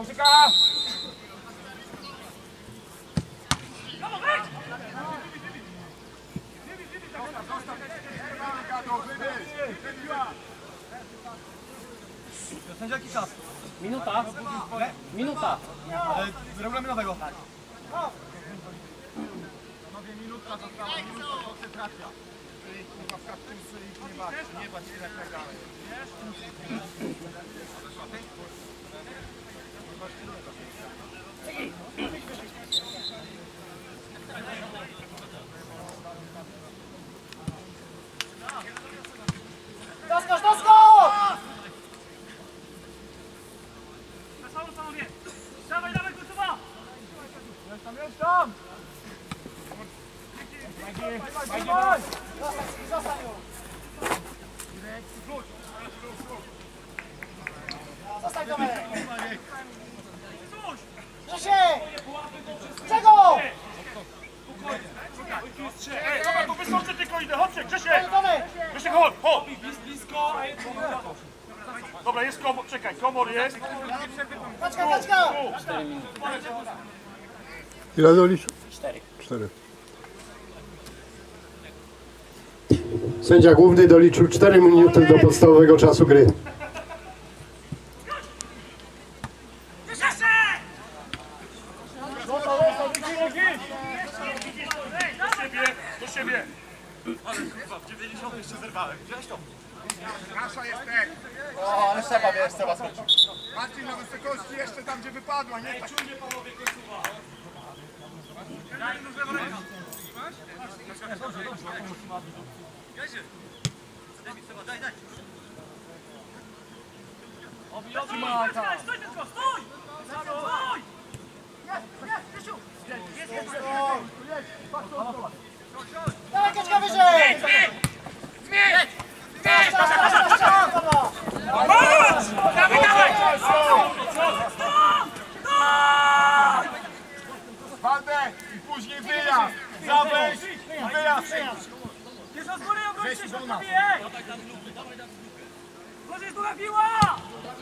ucieka! Sędzia jaki czas? Minuta. Minuta. Z regulaminowego. Tak. Panowie, minuta została, minuta koncentracja. Czyli kurwa w kaktusy i nie bać, nie bać i tak dalej. Wiesz? Doskocz, doskocz! Dawaj, dawaj, gotowa! Jest tam, jest tam! Zostań, zostań już. Zostań Tomek. Grzesiek! Czego? Ej, dobra, tu wystarczy tylko idę, chodźcie! Grzesiek, chodź, chodź! Dobra, jest komor, czekaj, komor jest. Kaczka, kaczka! Ile doliczył? Cztery. Cztery. Sędzia główny doliczył 4 minuty do podstawowego czasu gry. Do siebie, do siebie. Ale kurwa, w 90 jeszcze zerwałem. Wziąłeś to? Nasza jest tak. O, ale Seba wiesz, Seba skoczył. Marcin na wysokości jeszcze tam, gdzie wypadła, nie? Tak. Czujnie panowie końcowa. Stój, stój, tylko, stój! Stój! Dawaj kaczka wyżej! Zmień! Zmień! Chodź! Dawaj, dawaj! Waldę i później wyjazd. Zawejść i wyjazd. Jest od góry, obróćcie się, pobije! Może jest długa piła! Pani, teraz, teraz,